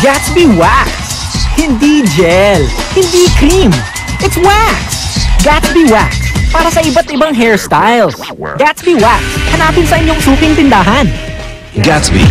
Gatsby Wax! Hindi gel! Hindi cream! It's wax! Gatsby Wax! Para sa iba't ibang hairstyles. Gatsby Wax! Hanapin sa inyong suking tindahan. Gatsby.